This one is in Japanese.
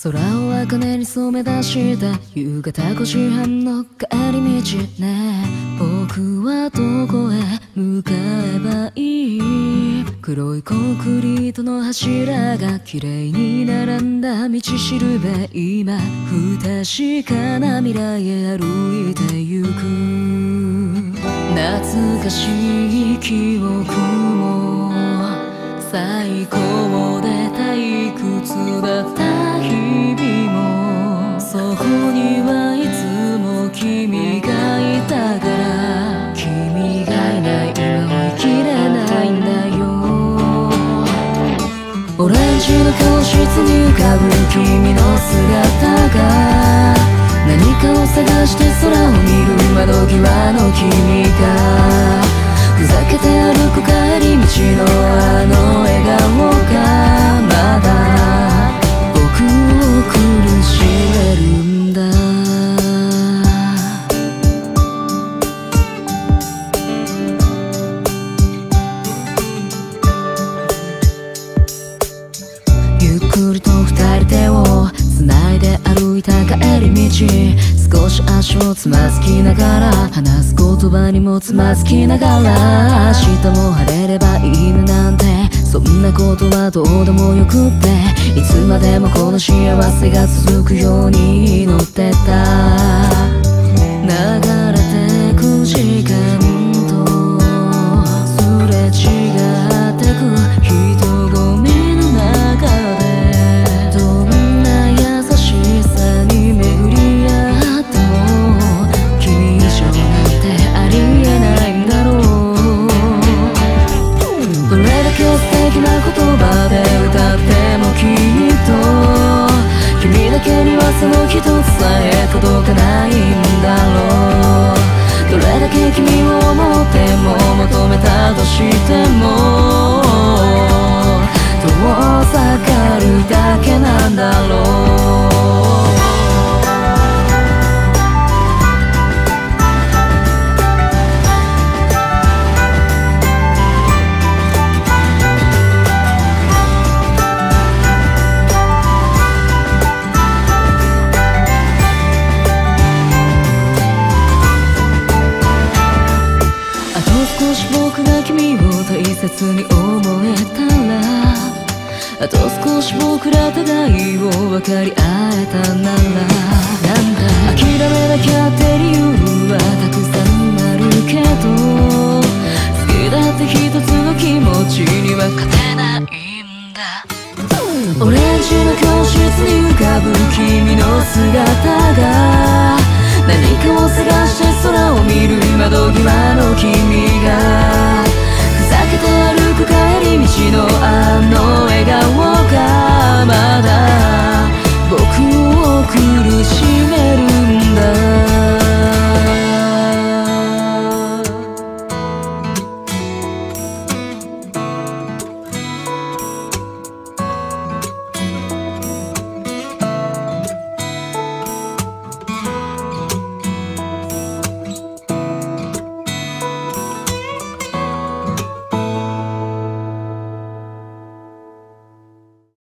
空を茜に染め出した。夕方5時半の帰り道ね。僕はどこへ向かえばいい黒いコンクリートの柱が綺麗に並んだ道しるべ。今不確かな未来へ歩いてゆく。懐かしい記憶も最高オレンジの教室に浮かぶ君の姿が。何かを探して空を見る窓際の君が。ふざけて歩く帰り道の帰り道少し足をつまずきながら話す言葉にもつまずきながら明日も晴れればいいななんて。そんなことはどうでもよくっていつまでもこの幸せが続くように祈ってたにはその一つさえ届かないんだろう。どれだけ君を思っても求めたあと少し僕が君を大切に思えたらあと少し僕ら互いを分かり合えたならなんだ諦めなきゃって理由はたくさんあるけど好きだって一つの気持ちには勝てないんだ。オレンジの教室に浮かぶ君の姿が何かを探して空を見る窓際の君。